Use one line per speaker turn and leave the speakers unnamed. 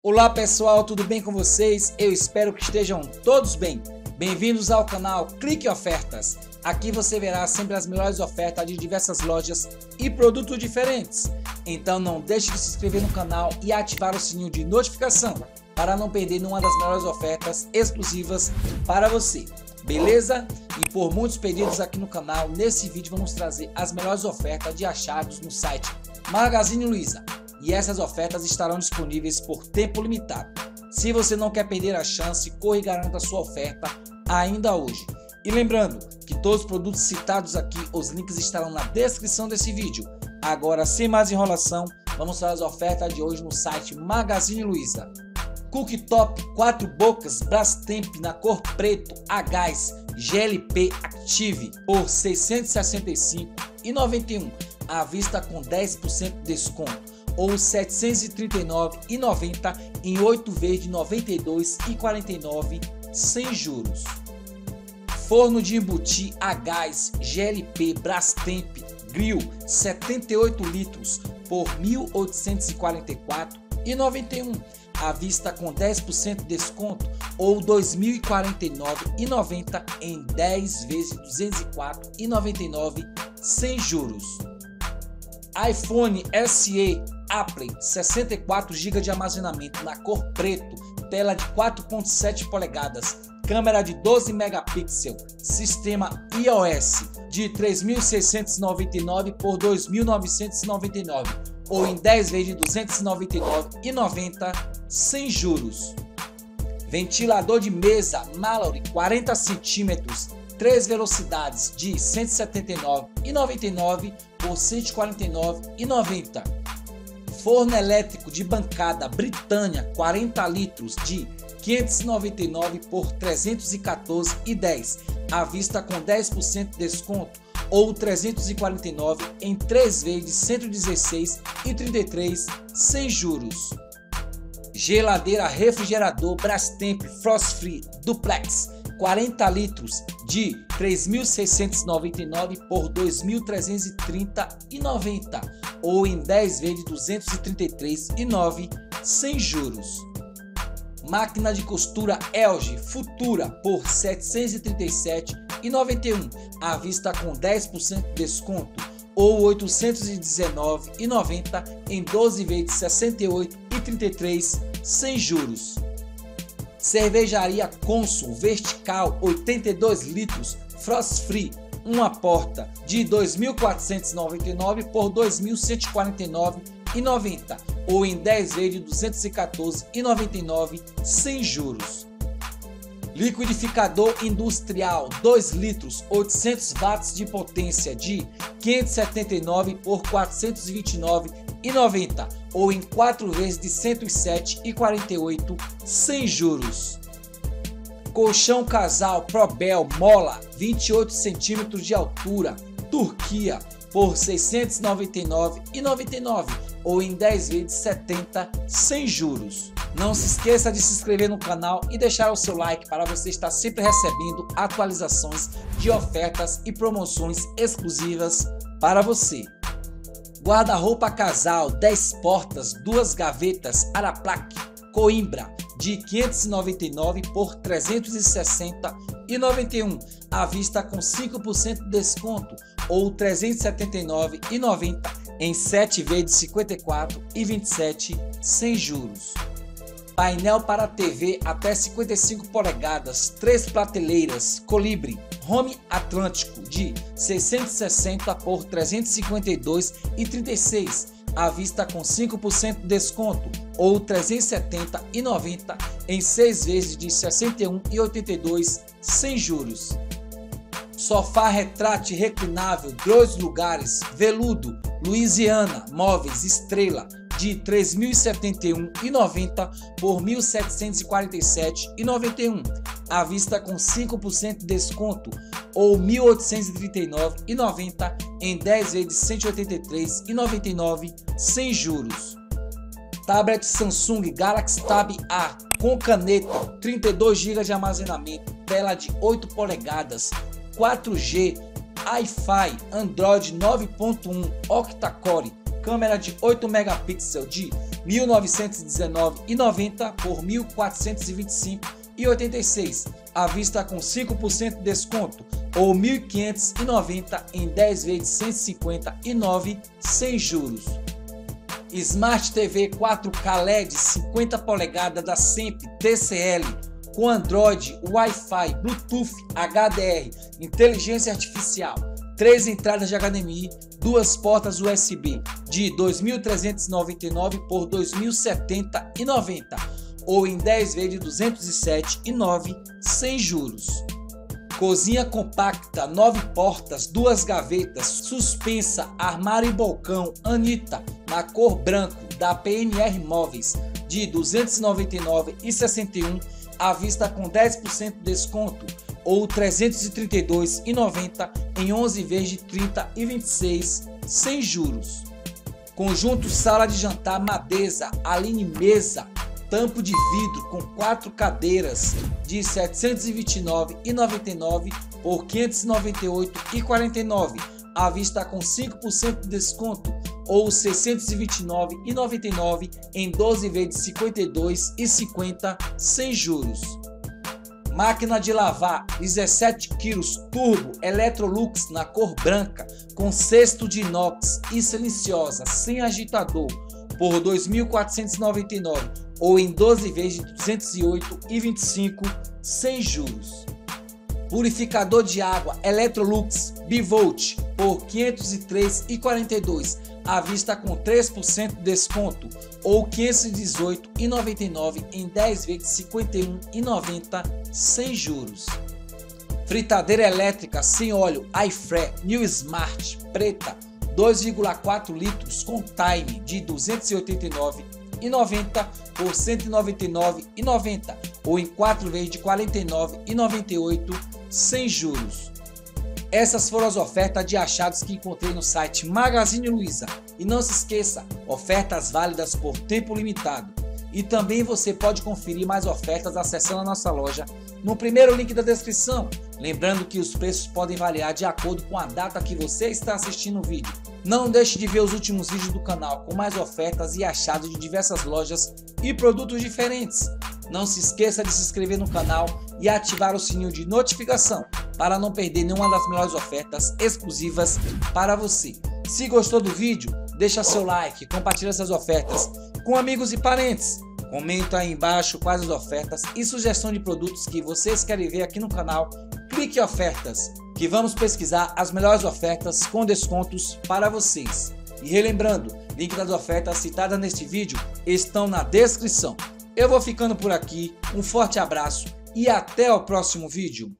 Olá pessoal, tudo bem com vocês? Eu espero que estejam todos bem. Bem-vindos ao canal Clique Ofertas. Aqui você verá sempre as melhores ofertas de diversas lojas e produtos diferentes. Então não deixe de se inscrever no canal e ativar o sininho de notificação para não perder nenhuma das melhores ofertas exclusivas para você. Beleza? E por muitos pedidos aqui no canal, nesse vídeo vamos trazer as melhores ofertas de achados no site Magazine Luiza e essas ofertas estarão disponíveis por tempo limitado. Se você não quer perder a chance, corre e garanta sua oferta ainda hoje. E lembrando que todos os produtos citados aqui, os links estarão na descrição desse vídeo. Agora, sem mais enrolação, vamos para as ofertas de hoje no site Magazine Luiza. Cooktop 4 bocas Brastemp na cor preto a gás GLP Active por R$ 665,91 à vista com 10% de desconto ou R$ 739,90 em 8 vezes de R$ 92,49 sem juros. Forno de embutir a gás GLP Brastemp Grill 78 litros por R$ 1.844,91 à vista com 10% de desconto ou R$ 2.049,90 em 10 vezes R$ 204,99 sem juros iPhone SE Apple 64 GB de armazenamento na cor preto, tela de 4.7 polegadas, câmera de 12 megapixels, sistema iOS de 3.699 por 2.999 ou em 10 vezes de 299,90 sem juros. Ventilador de mesa Mallory 40 centímetros, 3 velocidades de 179,99 por 149,90. Forno elétrico de bancada Britânia 40 litros de 599 por 314,10 à vista com 10% de desconto ou 349 em 3 vezes 116,33 sem juros. Geladeira refrigerador Brastemp Frost Free Duplex 40 litros de 3.699 por 2.330,90 ou em 10 vezes de 233,9 sem juros. Máquina de costura Elge Futura por 737,91 à vista com 10% de desconto ou 819,90 em 12 vezes de 68,33 sem juros. Cervejaria Consul Vertical 82 litros Frost Free, uma porta de 2.499 por 2.149,90 ou em 10 vezes de 214,99 sem juros. Liquidificador industrial 2 litros 800 watts de potência de 579 por 429,90 ou em 4 vezes de 107,48 sem juros. Colchão casal Probel Mola 28 centímetros de altura, Turquia por R$ 699,99 ou em 10 vezes de 70 sem juros. Não se esqueça de se inscrever no canal e deixar o seu like para você estar sempre recebendo atualizações de ofertas e promoções exclusivas para você. Guarda-roupa casal 10 portas, duas gavetas Araplaque Coimbra de 599 por 360,91 à vista com 5% de desconto ou 379,90 em 7 vezes 54 e 27 sem juros. Painel para TV até 55 polegadas, três prateleiras, Colibri, Home Atlântico de 660 por 352,36 à vista com 5% de desconto ou 370,90 em 6 vezes de 61,82 sem juros. Sofá retrate reclinável, dois lugares, veludo, Louisiana, móveis, estrela, de R$ 3.071,90 por R$ 1.747,91, à vista com 5% de desconto ou R$ 1.839,90 em 10 vezes R$ 183,99 sem juros. Tablet Samsung Galaxy Tab A com caneta, 32 GB de armazenamento, tela de 8 polegadas, 4G, Wi-Fi, Android 9.1 octa-core câmera de 8 megapixels de 1919,90 por 1425,86 à vista com 5% de desconto ou 1.590 em 10 vezes 159 sem juros. Smart TV 4K LED 50 polegadas da SEMP TCL com Android, Wi-Fi, Bluetooth, HDR, inteligência artificial, três entradas de HDMI, duas portas USB de 2.399 por 2.070,90 ou em 10 vezes de 207,9 sem juros. Cozinha compacta, 9 portas, duas gavetas, suspensa, armário e balcão Anitta na cor branco da PNR Móveis de 299,61 à vista com 10% de desconto ou 332,90 em 11 vezes de 30 e 26 sem juros. Conjunto sala de jantar Madeza, Aline Mesa, tampo de vidro com quatro cadeiras de 729,99 por 598,49 à vista com 5% de desconto ou 629,99 em 12 vezes 52,50 sem juros. Máquina de lavar 17 kg turbo Electrolux na cor branca com cesto de inox e silenciosa sem agitador por 2.499 ou em 12 vezes de 208,25 sem juros. Purificador de água Electrolux Bivolt por 503,42 à vista com 3% de desconto ou 518,99 em 10 vezes 51,90 sem juros. Fritadeira elétrica sem óleo iFre New Smart preta 2,4 litros com time de 289,90 por 199,90 ou em 4 vezes de 49,98 sem juros. Essas foram as ofertas de achados que encontrei no site Magazine Luiza. E não se esqueça, ofertas válidas por tempo limitado. E também você pode conferir mais ofertas acessando a nossa loja no primeiro link da descrição. Lembrando que os preços podem variar de acordo com a data que você está assistindo o vídeo. Não deixe de ver os últimos vídeos do canal com mais ofertas e achados de diversas lojas e produtos diferentes. Não se esqueça de se inscrever no canal e ativar o sininho de notificação para não perder nenhuma das melhores ofertas exclusivas para você. Se gostou do vídeo, deixa seu like, compartilha essas ofertas com amigos e parentes. Comenta aí embaixo quais as ofertas e sugestão de produtos que vocês querem ver aqui no canal. Clique ofertas, que vamos pesquisar as melhores ofertas com descontos para vocês. E relembrando, link das ofertas citadas neste vídeo estão na descrição. Eu vou ficando por aqui, um forte abraço e até o próximo vídeo.